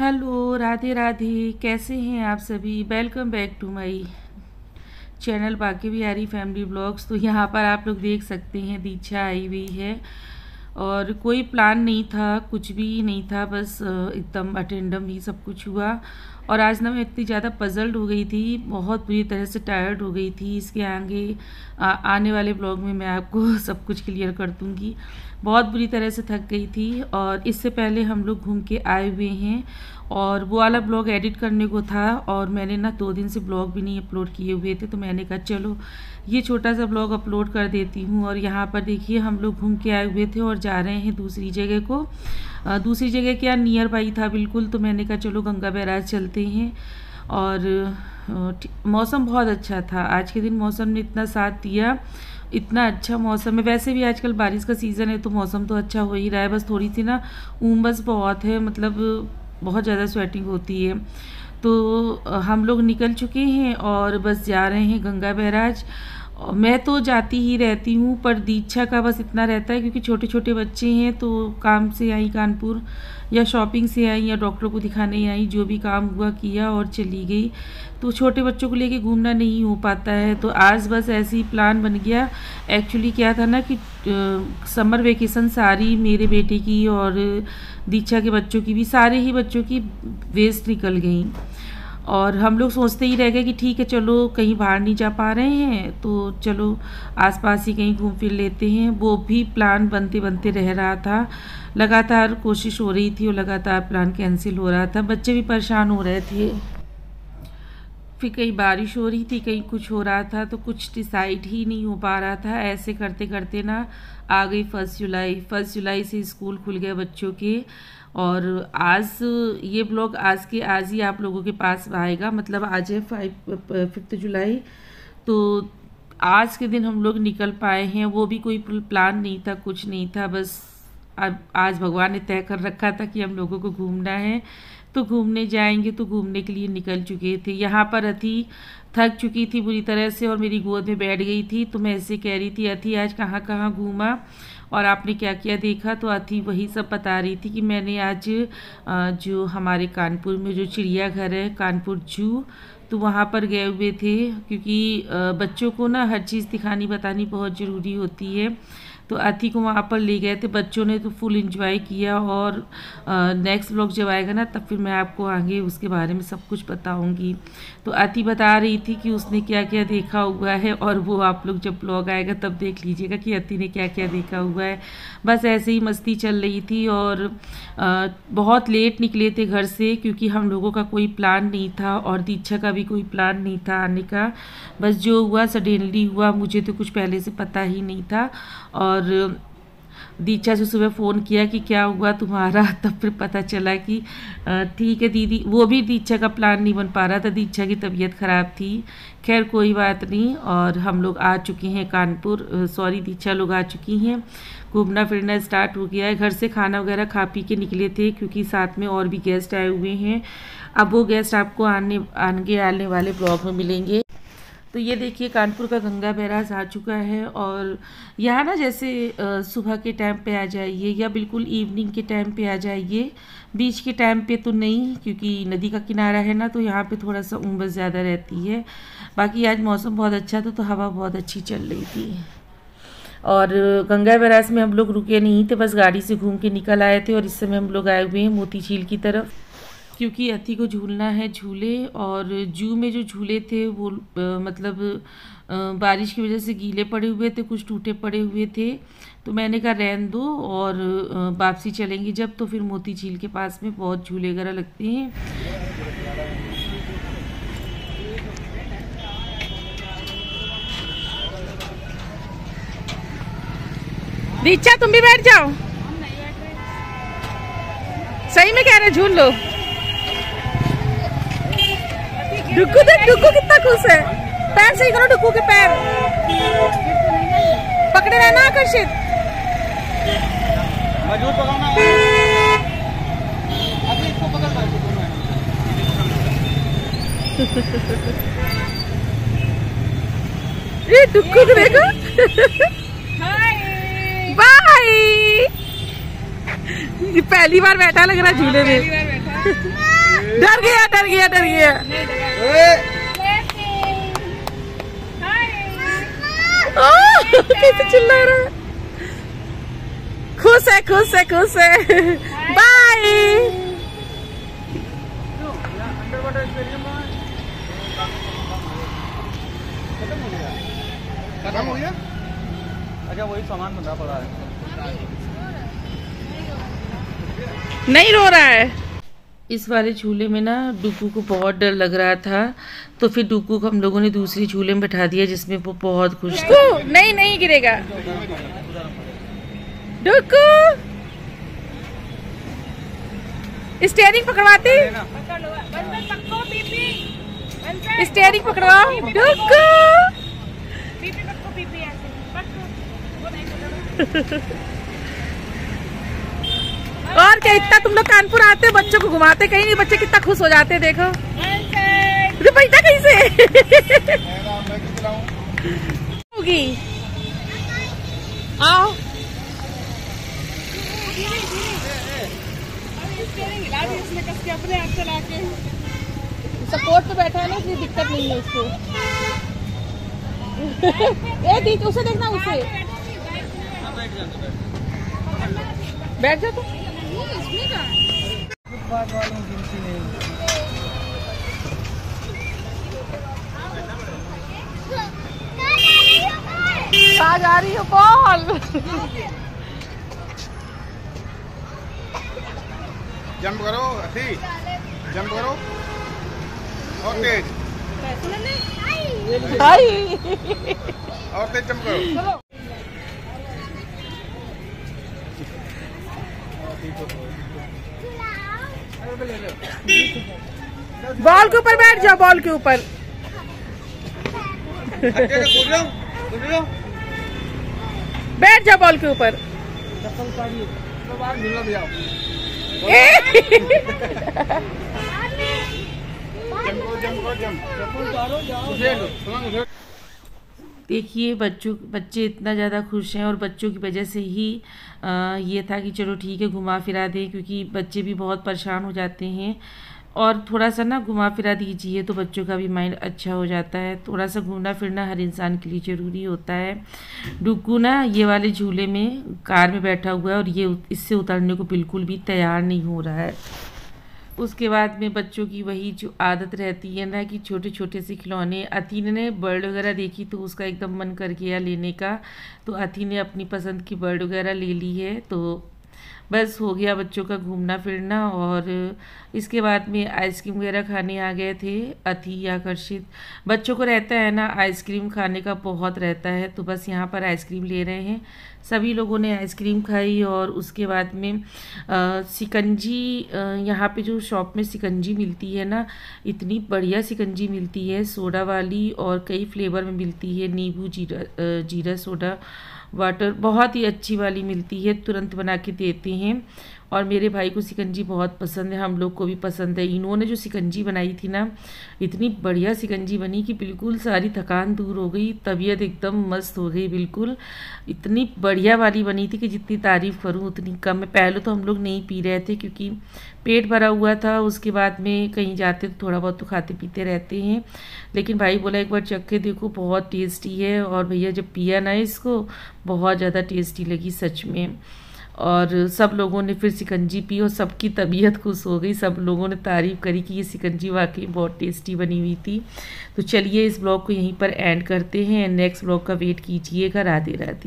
Hello, Radhe Radhe, कैसे हैं आप सभी? Welcome back to my channel Baki Bihari family blogs तो यहाँ पर आप लोग देख सकते हैं, दीक्षा आई हुई है। और कोई प्लान नहीं था कुछ भी नहीं था बस एकदम अटेंडम ही सब कुछ हुआ। और आज ना मैं इतनी ज़्यादा पजल्ड हो गई थी बहुत बुरी तरह से टायर्ड हो गई थी। इसके आगे आ, आने वाले ब्लॉग में मैं आपको सब कुछ क्लियर कर दूँगी। बहुत बुरी तरह से थक गई थी और इससे पहले हम लोग घूम के आए हुए हैं। और वो वाला ब्लॉग एडिट करने को था और मैंने ना दो दिन से ब्लॉग भी नहीं अपलोड किए हुए थे तो मैंने कहा चलो ये छोटा सा ब्लॉग अपलोड कर देती हूँ। और यहाँ पर देखिए हम लोग घूम के आए हुए थे और जा रहे हैं दूसरी जगह को। दूसरी जगह क्या नियर बाई था बिल्कुल तो मैंने कहा चलो गंगा बैराज चलते हैं। और मौसम बहुत अच्छा था। आज के दिन मौसम ने इतना साथ दिया, इतना अच्छा मौसम है। वैसे भी आजकल बारिश का सीज़न है तो मौसम तो अच्छा हो ही रहा है। बस थोड़ी सी ना उमस बहुत है मतलब बहुत ज़्यादा स्वेटिंग होती है। तो हम लोग निकल चुके हैं और बस जा रहे हैं गंगा बैराज। मैं तो जाती ही रहती हूँ, पर दीक्षा का बस इतना रहता है क्योंकि छोटे छोटे बच्चे हैं तो काम से आई कानपुर या शॉपिंग से आई या डॉक्टर को दिखाने आई, जो भी काम हुआ किया और चली गई। तो छोटे बच्चों को लेके घूमना नहीं हो पाता है। तो आज बस ऐसी प्लान बन गया। एक्चुअली क्या था ना कि समर वेकेशन सारी मेरे बेटे की और दीक्षा के बच्चों की भी, सारे ही बच्चों की वेस्ट निकल गई। और हम लोग सोचते ही रह गए कि ठीक है, चलो कहीं बाहर नहीं जा पा रहे हैं तो चलो आसपास ही कहीं घूम फिर लेते हैं। वो भी प्लान बनते बनते रह रहा था। लगातार कोशिश हो रही थी और लगातार प्लान कैंसिल हो रहा था। बच्चे भी परेशान हो रहे थे। फिर कहीं बारिश हो रही थी, कहीं कुछ हो रहा था तो कुछ डिसाइड ही नहीं हो पा रहा था। ऐसे करते करते ना आ गई फ़र्स्ट जुलाई। फ़र्स्ट जुलाई से स्कूल खुल गए बच्चों के। और आज ये ब्लॉग आज के आज ही आप लोगों के पास आएगा। मतलब आज है फाइव फिफ्थ जुलाई। तो आज के दिन हम लोग निकल पाए हैं। वो भी कोई प्लान नहीं था, कुछ नहीं था। बस आज भगवान ने तय कर रखा था कि हम लोगों को घूमना है। तो घूमने जाएँगे तो घूमने के लिए निकल चुके थे। यहाँ पर अथी थक चुकी थी बुरी तरह से और मेरी गोद में बैठ गई थी। तो मैं ऐसे कह रही थी, अथी, आज कहाँ कहाँ घूमा? और आपने क्या क्या देखा? तो अथी वही सब बता रही थी कि मैंने आज जो हमारे कानपुर में जो चिड़ियाघर है, कानपुर जू तो वहाँ पर गए हुए थे। क्योंकि बच्चों को ना हर चीज़ दिखानी बतानी बहुत ज़रूरी होती है। तो अति को वहाँ पर ले गए थे। बच्चों ने तो फुल इंजॉय किया और नेक्स्ट ब्लॉग जब आएगा ना तब फिर मैं आपको आगे उसके बारे में सब कुछ बताऊँगी। तो अति बता रही थी कि उसने क्या क्या देखा हुआ है और वो आप लोग जब ब्लॉग आएगा तब देख लीजिएगा कि अति ने क्या क्या देखा हुआ है। बस ऐसे ही मस्ती चल रही थी और आ, बहुत लेट निकले थे घर से क्योंकि हम लोगों का कोई प्लान नहीं था और दीक्षा का भी कोई प्लान नहीं था आने का। बस जो हुआ सडेनली हुआ मुझे तो कुछ पहले से पता ही नहीं था और दीक्षा से सुबह फ़ोन किया कि क्या हुआ, तुम्हारा? तब फिर पता चला कि ठीक है दीदी, वो भी दीक्षा का प्लान नहीं बन पा रहा था, दीक्षा की तबीयत ख़राब थी। खैर, कोई बात नहीं, और हम लोग आ चुके हैं कानपुर सॉरी दीक्षा लोग आ चुकी हैं। घूमना फिरना स्टार्ट हो गया है। घर से खाना वगैरह खा पी के निकले थे, क्योंकि साथ में और भी गेस्ट आए हुए हैं। अब वो गेस्ट आपको आने आगे आने वाले ब्लॉग में मिलेंगे। तो ये देखिए, कानपुर का गंगा बैराज आ चुका है और यहाँ ना जैसे सुबह के टाइम पे आ जाइए या बिल्कुल इवनिंग के टाइम पे आ जाइए। बीच के टाइम पे तो नहीं, क्योंकि नदी का किनारा है ना तो यहाँ पे थोड़ा सा उमस ज़्यादा रहती है। बाकी आज मौसम बहुत अच्छा था तो हवा बहुत अच्छी चल रही थी। और गंगा बैराज में हम लोग रुके नहीं थे, बस गाड़ी से घूम के निकल आए थे और इस समय हम लोग आए हुए हैं मोती झील की तरफ़। क्योंकि अति को झूलना है झूले और जू में जो झूले थे वो आ, मतलब आ, बारिश की वजह से गीले पड़े हुए थे कुछ टूटे पड़े हुए थे। तो मैंने कहा रहन दो और वापसी चलेंगे जब तो फिर मोती झील के पास में बहुत झूले वगैरह लगते हैं। दीक्षा तुम भी बैठ जाओ। सही में कह रहे झूल लो। डुक्कू देख डुक्कू कितना खुश है। पैर सही करो डुक्कू के पैर। पकड़े रहना आकर्षित। ये डुक्कू को देखो। बाय। पहली बार बैठा लग रहा झूले में। डर गया डर गया डर गया। कैसे चिल्ला रहा है? खुश है खुश है खुश है। बाय खत्म हो गया? अच्छा वही सामान बंदा पड़ा है। नहीं रो रहा है। इस वाले झूले में ना डुकू को बहुत डर लग रहा था तो फिर डुकू को हम लोगों ने दूसरी झूले में बैठा दिया जिसमें वो बहुत खुश था। नहीं नहीं गिरेगा। डुकू! स्टेयरिंग पकड़वाती? स्टेयरिंग पकड़वाओ। डुकू! और क्या इतना तुम लोग कानपुर आते, बच्चों को घुमाते? कहीं नहीं, बच्चे कितना खुश हो जाते देखो। बेटा कैसे? होगी। आओ। सपोर्ट पे बैठा है ना, इसलिए दिक्कत नहीं है उसको ए उसे देखना, उसे। बैठ जा तो। फुटपाथ वालों गिनती नहीं आ जा रही हो बॉल जंप करो अथी। जंप करो। और तेज। हाय और तेज जंप करो। बॉल के ऊपर बैठ जाओ बॉल के ऊपर। बैठ जाओ बॉल के ऊपर। उतारिए तो देखिए बच्चों बच्चे इतना ज़्यादा खुश हैं और बच्चों की वजह से ही आ, ये था कि चलो ठीक है घुमा फिरा दें क्योंकि बच्चे भी बहुत परेशान हो जाते हैं। और थोड़ा सा ना घुमा फिरा दीजिए तो बच्चों का भी माइंड अच्छा हो जाता है। थोड़ा सा घूमना फिरना हर इंसान के लिए ज़रूरी होता है। डुग्गू ना ये वाले झूले में कार में बैठा हुआ है और ये इससे उतरने को बिल्कुल भी तैयार नहीं हो रहा है। उसके बाद में बच्चों की वही जो आदत रहती है ना कि छोटे छोटे से खिलौने। अथी ने बर्ड वगैरह देखी तो उसका एकदम मन कर गया लेने का। तो अथी ने अपनी पसंद की बर्ड वगैरह ले ली है। तो बस हो गया बच्चों का घूमना फिरना और इसके बाद में आइसक्रीम वगैरह खाने आ गए थे अति आकर्षित बच्चों को रहता है ना आइसक्रीम खाने का बहुत रहता है तो बस यहाँ पर आइसक्रीम ले रहे हैं। सभी लोगों ने आइसक्रीम खाई और उसके बाद में आ, सिकंजी यहाँ पे जो शॉप में सिकंजी मिलती है ना इतनी बढ़िया सिकंजी मिलती है सोडा वाली और कई फ्लेवर में मिलती है नींबू जीरा जीरा सोडा वाटर बहुत ही अच्छी वाली मिलती है तुरंत बना के देते हैं। और मेरे भाई को सिकंजी बहुत पसंद है, हम लोग को भी पसंद है। इन्होंने जो सिकंजी बनाई थी ना, इतनी बढ़िया सिकंजी बनी कि बिल्कुल सारी थकान दूर हो गई, तबीयत एकदम मस्त हो गई बिल्कुल। इतनी बढ़िया वाली बनी थी कि जितनी तारीफ़ करूँ, उतनी कम है। पहले तो हम लोग नहीं पी रहे थे क्योंकि पेट भरा हुआ था, उसके बाद में कहीं जाते तो थोड़ा बहुत तो खाते पीते रहते हैं। लेकिन भाई बोला, एक बार चख के देखो, बहुत टेस्टी है। और भैया जब पिया ना इसको, बहुत ज़्यादा टेस्टी लगी सच में। और सब लोगों ने फिर सिकंजी पी और सबकी तबीयत खुश हो गई। सब लोगों ने तारीफ़ करी कि ये सिकंजी वाकई बहुत टेस्टी बनी हुई थी। तो चलिए इस ब्लॉग को यहीं पर एंड करते हैं। नेक्स्ट ब्लॉग का वेट कीजिएगा। राधे राधे